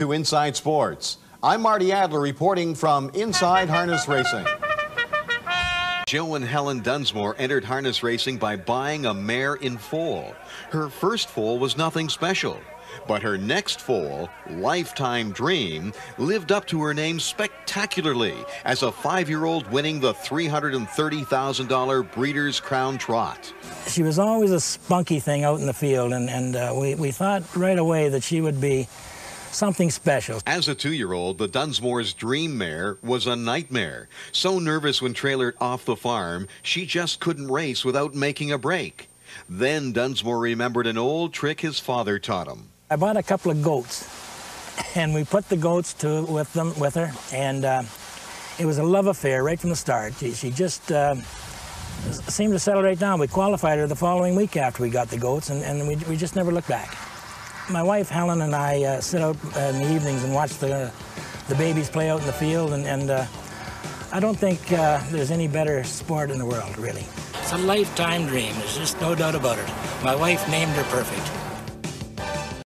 To Inside Sports. I'm Marty Adler reporting from Inside Harness Racing. Joe and Helen Dunsmore entered harness racing by buying a mare in foal. Her first foal was nothing special, but her next foal, Lifetime Dream, lived up to her name spectacularly as a five-year-old winning the $330,000 Breeders' Crown Trot. She was always a spunky thing out in the field, and, and uh, we, we thought right away that she would be something special. As a two-year-old, the Dunsmore's dream mare was a nightmare. So nervous when trailered off the farm, she just couldn't race without making a break. Then Dunsmore remembered an old trick his father taught him. I bought a couple of goats, and we put the goats to with them with her, and uh, it was a love affair right from the start. She, she just uh, seemed to settle right down. We qualified her the following week after we got the goats, and, and we, we just never looked back. My wife Helen and I uh, sit out in the evenings and watch the, the babies play out in the field, and, and uh, I don't think uh, there's any better sport in the world, really. It's a lifetime dream. There's just no doubt about it. My wife named her perfect.